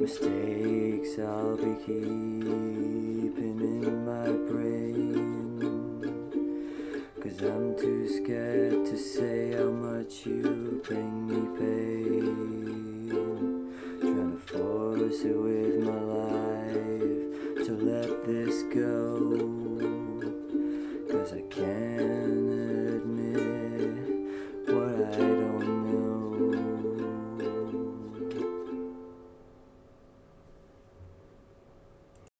Mistakes I'll be keeping in my brain. Cause I'm too scared to say how much you bring me pain. Trying to force it with my life to let this go. Cause I can't